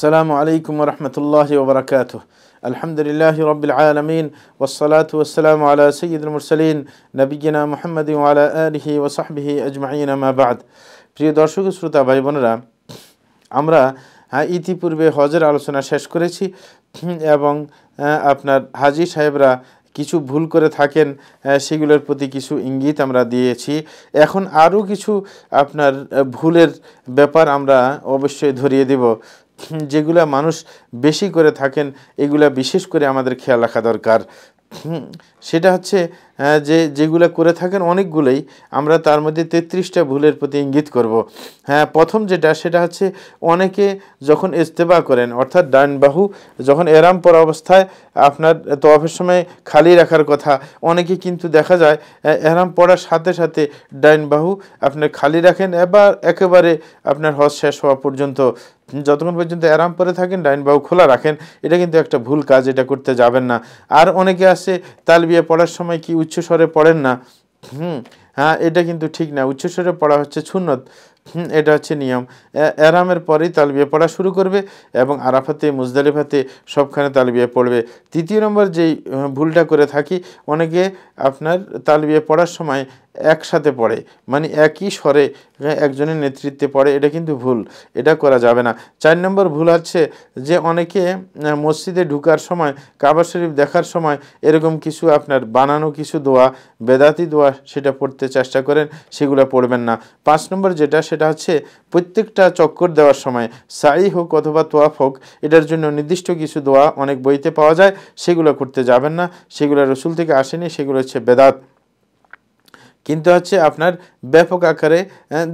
আসসালামু আলাইকুম রহমতুল্লাহ ওবরাকাত আলহামদুলিল্লাহ রবিল আলমিন ওসলাত ওসালাম আলা সঈদুলমুরসলিন নবীনা মোহাম্মদ আলা আলহি ওসাহবিহি আজমাইন আমাবাদ প্রিয় দর্শক শ্রোতা, ভাই বোনরা, আমরা হ্যাঁ, ইতিপূর্বে হজের আলোচনা শেষ করেছি, এবং আপনার হাজি সাহেবরা কিছু ভুল করে থাকেন সেগুলোর প্রতি কিছু ইঙ্গিত আমরা দিয়েছি। এখন আরও কিছু আপনার ভুলের ব্যাপার আমরা অবশ্যই ধরিয়ে দেব। যেগুলা মানুষ বেশি করে থাকেন এগুলা বিশেষ করে আমাদের খেয়াল রাখা দরকার। সেটা হচ্ছে যে, যেগুলো করে থাকেন অনেকগুলোই আমরা তার মধ্যে তেত্রিশটা ভুলের প্রতি ইঙ্গিত করব। হ্যাঁ প্রথম যেটা, সেটা হচ্ছে অনেকে যখন ইস্তেফা করেন, অর্থাৎ ডান বাহু যখন এরাম পর অবস্থায় আপনার তফের সময় খালি রাখার কথা, অনেকে কিন্তু দেখা যায় এরাম পড়ার সাথে সাথে ডাইন বাহু আপনার খালি রাখেন, এবার একেবারে আপনার হজ শেষ হওয়া পর্যন্ত, যতক্ষণ পর্যন্ত আরাম পরে থাকেন ডাইন বাহু খোলা রাখেন, এটা কিন্তু একটা ভুল কাজ, এটা করতে যাবেন না। আর অনেকে আছে, তালবিয়া পড়ার সময় কি উচ্চ স্বরে পড়েন না। হুম হ্যাঁ এটা কিন্তু ঠিক না। উচ্চস্বরে পড়া হচ্ছে সুন্নত। এটা হচ্ছে নিয়ম। এরামের পরেই তালবিয়া পড়া শুরু করবে এবং আরাফাতে, মুজদালিফাতে সবখানে তালবিয়া পড়বে। তৃতীয় নম্বর যেই ভুলটা করে থাকি, অনেকে আপনার তালবিয়া পড়ার সময় একসাথে পড়ে মানে একই স্বরে একজনের নেতৃত্বে পড়ে, এটা কিন্তু ভুল, এটা করা যাবে না। চার নম্বর ভুল হচ্ছে যে অনেকে মসজিদে ঢুকার সময়, কাবা শরীফ দেখার সময় এরকম কিছু আপনার বানানো কিছু দোয়া, বেদাতি দোয়া সেটা পড়তে চেষ্টা করেন, সেগুলো পড়বেন না। পাঁচ নম্বর যেটা, সেটা হচ্ছে প্রত্যেকটা চক্কর দেওয়ার সময় সাই হোক অথবা তোয়াফ হোক, এটার জন্য নির্দিষ্ট কিছু দোয়া অনেক বইতে পাওয়া যায়, সেগুলো করতে যাবেন না, সেগুলো রসুল থেকে আসেনি, সেগুলো হচ্ছে বেদাত। কিন্তু হচ্ছে আপনার ব্যাপক আকারে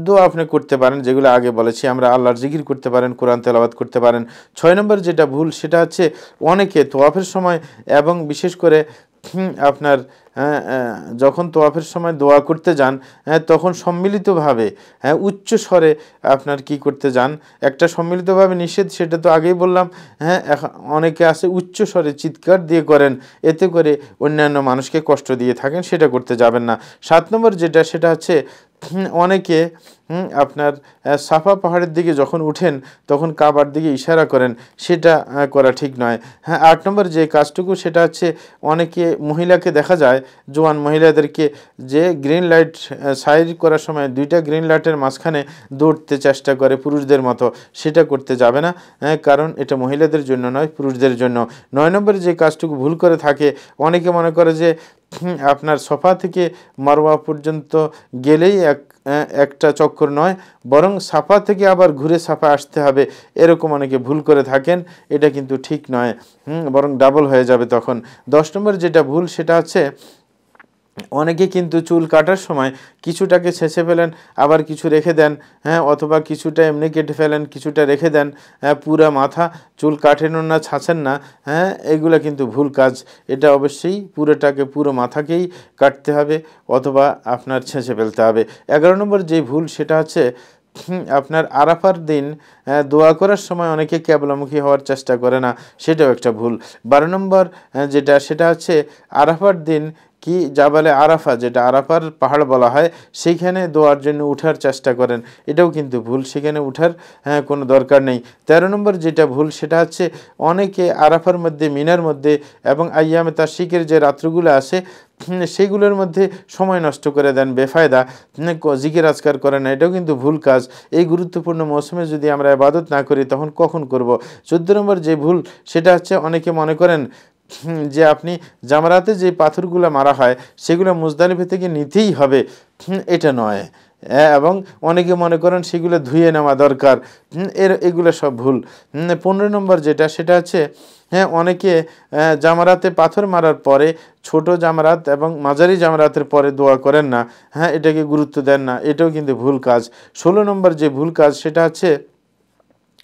দোয়া আপনি করতে পারেন, যেগুলো আগে বলেছি। আমরা আল্লাহর জিকির করতে পারেন, কোরআন তেলাবাদ করতে পারেন। ছয় নম্বর যেটা ভুল, সেটা হচ্ছে অনেকে তোয়াফের সময় এবং বিশেষ করে আপনার যখন তোয়াফের সময় দোয়া করতে যান হ্যাঁ তখন সম্মিলিতভাবে হ্যাঁ উচ্চ স্বরে আপনার কি করতে যান? একটা সম্মিলিতভাবে নিষেধ, সেটা তো আগেই বললাম হ্যাঁ অনেকে আছে উচ্চ স্বরে চিৎকার দিয়ে করেন, এতে করে অন্যান্য মানুষকে কষ্ট দিয়ে থাকেন, সেটা করতে যাবেন না। সাত নম্বর যেটা, সেটা হচ্ছে, অনেকে আপনার সাফা পাহাড়ের দিকে যখন উঠেন, তখন কাবার দিকে ইশারা করেন, সেটা করা ঠিক নয়। হ্যাঁ আট নম্বর যে কাজটুকু, সেটা হচ্ছে, অনেকে মহিলাকে দেখা যায় জোয়ান মহিলাদেরকে যে গ্রিন লাইট সাইজ করার সময় দুইটা গ্রিন লাইটের মাঝখানে দৌড়তে চেষ্টা করে পুরুষদের মতো, সেটা করতে যাবে না কারণ এটা মহিলাদের জন্য নয়, পুরুষদের জন্য। নয় নম্বরে যে কাজটুকু ভুল করে থাকে, অনেকে মনে করে যে আপনার সফা থেকে মারোয়া পর্যন্ত গেলেই এক একটা চক্কর নয়, বরং সাফা থেকে আবার ঘুরে সাফা আসতে হবে। এরকম অনেকে ভুল করে থাকেন, এটা কিন্তু ঠিক নয়। হুম, বরং ডাবল হয়ে যাবে তখন। দশ নম্বর যেটা ভুল সেটা হচ্ছে অনেকে কিন্তু চুল কাটার সময় কিছুটাকে ছেঁচে ফেলেন, আবার কিছু রেখে দেন হ্যাঁ অথবা কিছুটা এমনি কেটে ফেলেন, কিছুটা রেখে দেন হ্যাঁ পুরা মাথা, চুল কাটেন না, ছাঁচেন না হ্যাঁ এগুলো কিন্তু ভুল কাজ। এটা অবশ্যই পুরোটাকে, পুরো মাথাকেই কাটতে হবে, অথবা আপনার ছেঁচে ফেলতে হবে। এগারো নম্বর যে ভুল, সেটা হচ্ছে আপনার আরাফার দিন দোয়া করার সময় অনেকে ক্যাবলামুখী হওয়ার চেষ্টা করে না, সেটাও একটা ভুল। বারো নম্বর যেটা, সেটা হচ্ছে, আরাফার দিন কি? জাবালে আরাফা, যেটা আরাফার পাহাড় বলা হয়, সেইখানে দোয়ার জন্য উঠার চেষ্টা করেন। এটাও কিন্তু ভুল, সেখানে উঠার হ্যাঁ কোনো দরকার নেই। তেরো নম্বর যেটা ভুল, সেটা হচ্ছে অনেকে আরাফার মধ্যে, মিনার মধ্যে এবং আইয়ামে তার শিখের যে রাত্রগুলো আছে সেইগুলোর মধ্যে সময় নষ্ট করে দেন, বেফায়দা জিকির আজকার করে না। এটাও কিন্তু ভুল কাজ। এই গুরুত্বপূর্ণ মৌসুমে যদি আমরা আবাদত না করি, তখন কখন করব? চোদ্দ নম্বর যে ভুল, সেটা হচ্ছে অনেকে মনে করেন যে আপনি জামারাতে যে পাথরগুলো মারা হয়, সেগুলো মুজদালিফে থেকে নিতেই হবে। এটা নয়। এবং অনেকে মনে করেন সেগুলো ধুয়ে নেওয়া দরকার। এর, এগুলো সব ভুল। পনেরো নম্বর যেটা, সেটা হচ্ছে হ্যাঁ অনেকে জামারাতে পাথর মারার পরে ছোট জামারাত এবং মাঝারি জামারাতের পরে দোয়া করেন না। হ্যাঁ এটাকে গুরুত্ব দেন না। এটাও কিন্তু ভুল কাজ। ষোলো নম্বর যে ভুল কাজ, সেটা হচ্ছে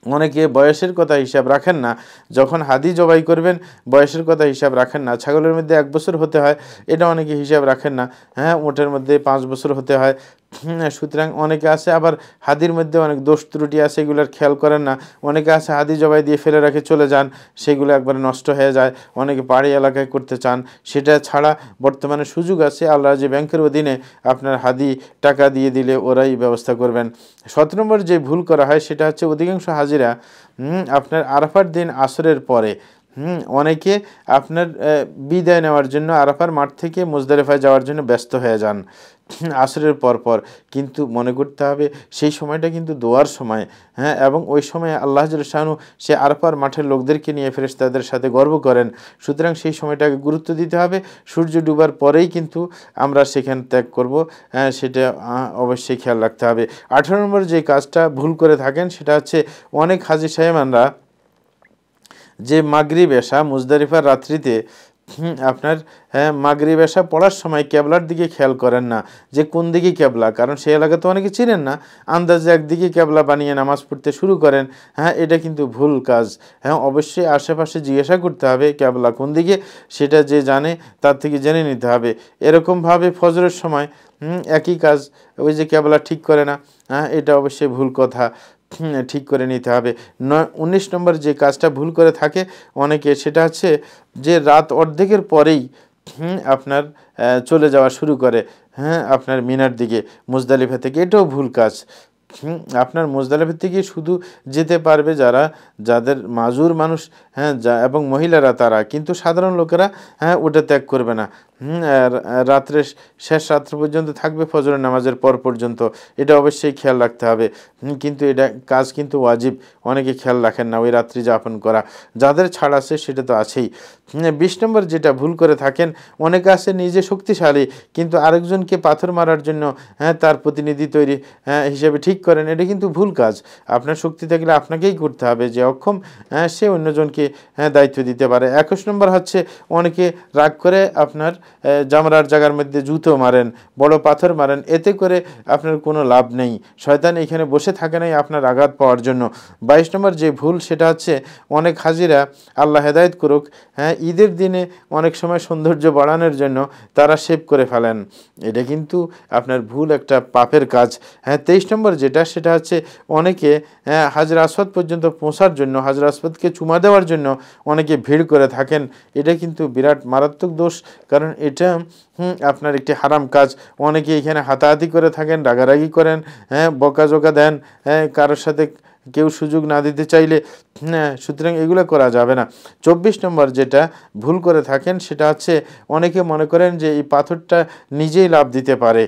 অনেকে বয়সের কথা হিসাব রাখেন না। যখন হাদি জবাই করবেন, বয়সের কথা হিসাব রাখেন না। ছাগলের মধ্যে এক বছর হতে হয়, এটা অনেকে হিসাব রাখেন না। হ্যাঁ ওটের মধ্যে পাঁচ বছর হতে হয়। সুতরাং অনেকে আছে, আবার হাদির মধ্যে অনেক দোষ ত্রুটি আছে, এগুলোর খেয়াল করেন না। অনেকে আছে হাদি জবাই দিয়ে ফেলে রাখে চলে যান, সেগুলো একবারে নষ্ট হয়ে যায়। অনেকে পাহাড়ি এলাকায় করতে চান, সেটা ছাড়া বর্তমানে সুযোগ আছে। আল্লাহ যে ব্যাংকের অধীনে আপনার হাদি টাকা দিয়ে দিলে ওরাই ব্যবস্থা করবেন। সত নম্বর যে ভুল করা হয়, সেটা হচ্ছে অধিকাংশ হাজিরা আপনার আরাফার দিন আসরের পরে হুম, অনেকে আপনার বিদায় নেওয়ার জন্য আরাফার মাঠ থেকে মুজদারিফায় যাওয়ার জন্য ব্যস্ত হয়ে যান আসরের পর পর। কিন্তু মনে করতে হবে সেই সময়টা কিন্তু দোয়ার সময় হ্যাঁ এবং ওই সময় আল্লাহ শাহানু সে আরপার মাঠের লোকদেরকে নিয়ে ফেরেস তাদের সাথে গর্ব করেন। সুতরাং সেই সময়টাকে গুরুত্ব দিতে হবে। সূর্য ডুবার পরেই কিন্তু আমরা সেখান ত্যাগ করব সেটা অবশ্যই খেয়াল রাখতে হবে। আঠারো নম্বর যে কাজটা ভুল করে থাকেন সেটা হচ্ছে অনেক হাজি সাহেবানরা যে মাগরি বেশা মুজদারিফার রাত্রিতে আপনার হ্যাঁ মাগরি বেশা পড়ার সময় ক্যাবলার দিকে খেয়াল করেন না। যে কোন দিকে ক্যাবলা কারণ সেই এলাকা তো অনেকে চিনেন না। আন্দাজে একদিকে ক্যাবলা বানিয়ে নামাজ পড়তে শুরু করেন। হ্যাঁ এটা কিন্তু ভুল কাজ। হ্যাঁ অবশ্যই আশেপাশে জিজ্ঞাসা করতে হবে ক্যাবলা কোন দিকে, সেটা যে জানে তার থেকে জেনে নিতে হবে। এরকমভাবে ফজরের সময় একই কাজ, ওই যে ক্যাবলা ঠিক করে না হ্যাঁ এটা অবশ্যই ভুল কথা। ঠিক করে নিতে হবে। নয়, উনিশ নম্বর যে কাজটা ভুল করে থাকে অনেকে, সেটা হচ্ছে যে রাত অর্ধেকের পরেই আপনার চলে যাওয়া শুরু করে হ্যাঁ আপনার মিনার দিকে, মুজদালিফা থেকে। এটাও ভুল কাজ। আপনার মোজদালিফা থেকে শুধু যেতে পারবে যারা, যাদের মাজুর মানুষ হ্যাঁ যা, এবং মহিলারা তারা। কিন্তু সাধারণ লোকেরা হ্যাঁ ওটা ত্যাগ করবে না। রাত্রে শেষ রাত্র পর্যন্ত থাকবে ফজরের নামাজের পর পর্যন্ত। এটা অবশ্যই খেয়াল রাখতে হবে। কিন্তু এটা কাজ কিন্তু ওয়াজিব। অনেকে খেয়াল রাখেন না ওই রাত্রি যাপন করা। যাদের ছাড় আছে সেটা তো আছেই। বিশ নম্বর যেটা ভুল করে থাকেন, অনেকে আছে নিজে শক্তিশালী, কিন্তু আরেকজনকে পাথর মারার জন্য হ্যাঁ তার প্রতিনিধি তৈরি হ্যাঁ হিসেবে ঠিক করেন, এটা কিন্তু ভুল কাজ। আপনার শক্তি থাকলে আপনাকেই করতে হবে যে অক্ষম হ্যাঁ সে অন্যজনকে হ্যাঁ দায়িত্ব দিতে পারে। একুশ নম্বর হচ্ছে, অনেকে রাগ করে আপনার জামরার জায়গার মধ্যে জুতো মারেন, বড় পাথর মারেন, এতে করে আপনার কোনো লাভ নেই। শয়তান এখানে বসে থাকে নাই আপনার আঘাত পাওয়ার জন্য। বাইশ নম্বর যে ভুল, সেটা হচ্ছে অনেক হাজিরা আল্লাহ হেদায়ত করুক হ্যাঁ ঈদের দিনে অনেক সময় সৌন্দর্য বাড়ানোর জন্য তারা সেভ করে ফেলেন। এটা কিন্তু আপনার ভুল একটা পাপের কাজ। হ্যাঁ তেইশ নম্বর যেটা, সেটা হচ্ছে অনেকে হ্যাঁ হাজরা আসফাদ পর্যন্ত পৌঁছার জন্য, হাজরা আসফাদকে চুমা দেওয়ার জন্য অনেকে ভিড় করে থাকেন। এটা কিন্তু বিরাট মারাত্মক দোষ, কারণ এটা আপনার একটি হারাম কাজ। অনেকে এখানে হাতাহাতি করে থাকেন, রাগারাগি করেন হ্যাঁ বকাজোকা দেন হ্যাঁ কারোর সাথে কেউ সুযোগ না দিতে চাইলে হ্যাঁ সুতরাং এগুলো করা যাবে না। চব্বিশ নম্বর যেটা ভুল করে থাকেন, সেটা হচ্ছে অনেকে মনে করেন যে এই পাথরটা নিজেই লাভ দিতে পারে।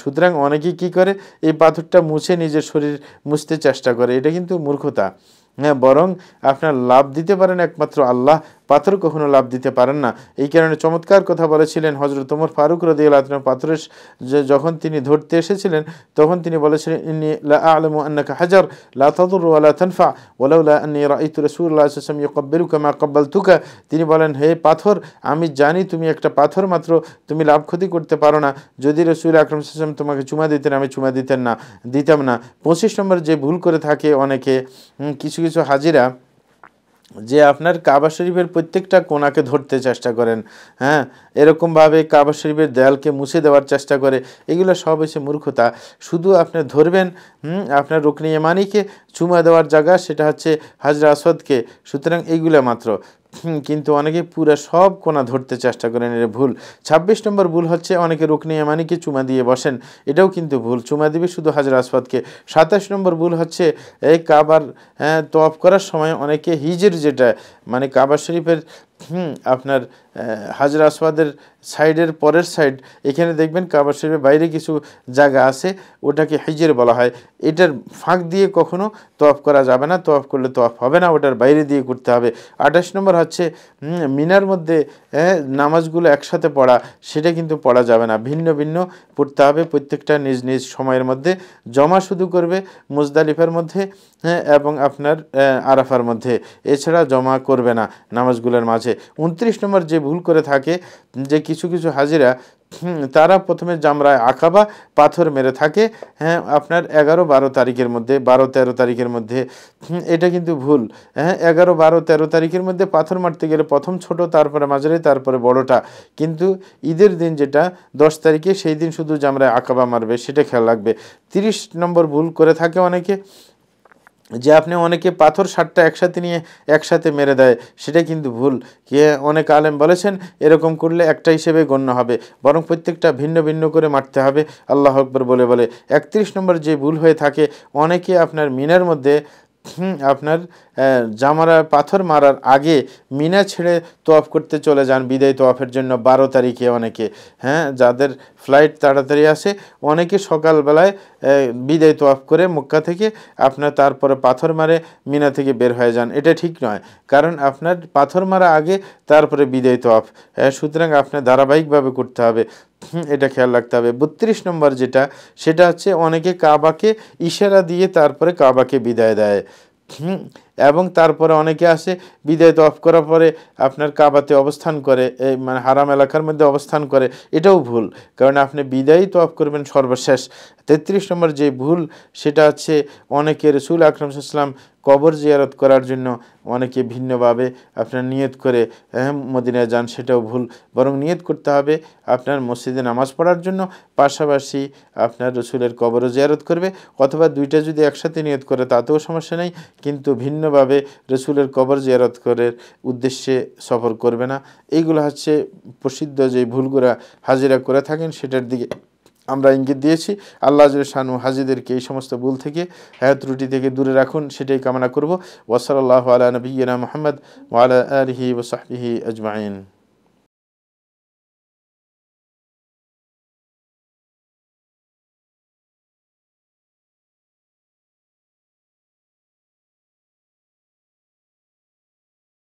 সুতরাং অনেকেই কী করে? এই পাথরটা মুছে নিজের শরীর মুছতে চেষ্টা করে। এটা কিন্তু মূর্খতা। হ্যাঁ বরং আপনার লাভ দিতে পারেন একমাত্র আল্লাহ পাথর কখনো লাভ দিতে পারেন না। এই কারণে চমৎকার কথা বলেছিলেন হজরত তোমার ফারুক রদিউল্লাহ পাথরের যখন তিনি ধরতে এসেছিলেন, তখন তিনি বলেছিলেন আলম আন্নাকা হাজার, লা তাদুর ওয়ালা তানফা। ওলাউলা আন্নি রাইতু রাসূলুল্লাহ সাল্লাল্লাহু কাব্বালতুকা তিনি বলেন, হে পাথর, আমি জানি তুমি একটা পাথর মাত্র, তুমি লাভ ক্ষতি করতে পারো না। যদি রসুল আকরম সাল্লাম তোমাকে চুমা দিতেন, আমি চুমা দিতেন না, দিতাম না। পঁচিশ নম্বর যে ভুল করে থাকে অনেকে কিছু কিছু হাজিরা যে আপনার কাবা শরীফের প্রত্যেকটা কোনাকে ধরতে চেষ্টা করেন হ্যাঁ? এরকমভাবে কাবা শরীফের দেয়ালকে মুছে দেওয়ার চেষ্টা করে, এগুলো সব হচ্ছে মূর্খতা। শুধু আপনি ধরবেন আপনার রুকনি এমানিকে চুমা দেওয়ার জায়গা, সেটা হচ্ছে হাজরা আসদকে। সুতরাং এইগুলো মাত্র। কিন্তু অনেকে পুরা সব কোনা ধরতে চেষ্টা করেন, এটা ভুল। ২৬ নম্বর ভুল হচ্ছে অনেকে রুকনি এমানিকে চুমা দিয়ে বসেন, এটাও কিন্তু ভুল। চুমা দিবে শুধু হাজরা আসফাদকে। সাতাশ নম্বর ভুল হচ্ছে এই কাবার তফ করার সময় অনেকে হিজের যেটা মানে কাবার শরীফের হুম, আপনার হাজরা আসওয়াদের সাইডের পরের সাইড, এখানে দেখবেন কাবার শরীফের বাইরে কিছু জায়গা আছে, ওটাকে হিজের বলা হয়। এটার ফাঁক দিয়ে কখনো তোয়াফ করা যাবে না তোয়াফ করলে তোয়াফ হবে না, ওটার বাইরে দিয়ে করতে হবে। আঠাশ নম্বর হচ্ছে মিনার মধ্যে নামাজগুলো একসাথে পড়া, সেটা কিন্তু পড়া যাবে না। ভিন্ন ভিন্ন পড়তে হবে প্রত্যেকটা নিজ নিজ সময়ের মধ্যে। জমা শুধু করবে মুজদালিফার মধ্যে হ্যাঁ এবং আপনার আরাফার মধ্যে। এছাড়া জমা করবে না নামাজগুলোর মাঝে। উনত্রিশ নম্বর যে ভুল করে থাকে, যে কিছু কিছু হাজিরা তারা প্রথমে জামরায় আঁকাবা, পাথর মেরে থাকে। হ্যাঁ আপনার এগারো বারো তারিখের মধ্যে, বারো তেরো তারিখের মধ্যে এটা কিন্তু ভুল। হ্যাঁ এগারো বারো তেরো তারিখের মধ্যে পাথর মারতে গেলে প্রথম ছোট, তারপরে মাঝারি, তারপরে বড়টা। কিন্তু ঈদের দিন যেটা, দশ তারিখে সেই দিন শুধু জামরায় আঁকাবা মারবে, সেটা খেয়াল রাখবে। তিরিশ নম্বর ভুল করে থাকে অনেকে। যে আপনি অনেকে পাথর সারটা একসাথে নিয়ে একসাথে মেরে দেয়, সেটা কিন্তু ভুল। কে অনেক আলেম বলেছেন, এরকম করলে একটা হিসেবে গণ্য হবে। বরং প্রত্যেকটা ভিন্ন ভিন্ন করে মারতে হবে। আল্লাহ আকবর বলে বলে। একত্রিশ নম্বর যে ভুল হয়ে থাকে, অনেকে আপনার মিনার মধ্যে আপনার জামারা পাথর মারার আগে মিনা ছেড়ে তোয়াফ করতে চলে যান বিদায় তোয়াফের জন্য বারো তারিখে অনেকে। হ্যাঁ যাদের ফ্লাইট তাড়াতাড়ি আসে, অনেকে সকালবেলায় বিদায় তোয়াফ করে মক্কা থেকে আপনার তারপরে পাথর মারে মিনা থেকে বের হয়ে যান। এটা ঠিক নয়। কারণ আপনার পাথর মারা আগে, তারপরে বিদায় তোয়াফ। সুতরাং আপনার ধারাবাহিকভাবে করতে হবে। এটা খেয়াল রাখতে হবে। বত্রিশ নম্বর যেটা, সেটা হচ্ছে অনেকে কাবাকে ইশারা দিয়ে তারপরে কাবাকে বিদায় দেয়। এবং তারপরে অনেকে আসে, বিদায় অফ করার পরে আপনার কাবাতে অবস্থান করে এই মানে হারাম এলাকার মধ্যে অবস্থান করে, এটাও ভুল। কারণ আপনি বিদায়ী অফ করবেন সর্বশেষ। তেত্রিশ নম্বর যে ভুল, সেটা হচ্ছে অনেকে রসুল আকরম ইসলাম কবর জিয়ারত করার জন্য অনেকে ভিন্নভাবে আপনার নিয়ত করে মদিনায় যান, সেটাও ভুল। বরং নিয়ত করতে হবে আপনার মসজিদে নামাজ পড়ার জন্য, পাশাপাশি আপনার রসুলের কবরও জিয়ারত করবে। অথবা দুইটা যদি একসাথে নিয়ত করে, তাতেও সমস্যা নেই। কিন্তু ভিন্নভাবে রসুলের কবর জিয়ারত করার উদ্দেশ্যে সফর করবে না। এইগুলো হচ্ছে প্রসিদ্ধ যে ভুলগুলা হাজিরা করে থাকেন, সেটার দিকে আমরা ইঙ্গিত দিয়েছি। আল্লাহ শানু হাজিদেরকে এই সমস্ত ভুল থেকে, হায়াত ত্রুটি থেকে দূরে রাখুন, সেটাই কামনা করব। ওসলাল্লাহ আলা নবীনা মোহাম্মদ ওয়ালা আলহি ওসাহি আজমাইন।